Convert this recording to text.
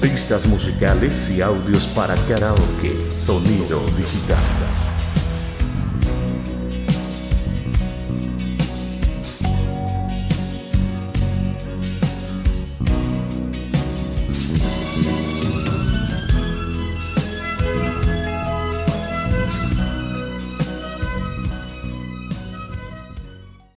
pistas musicales y audios para karaoke, sonido digital.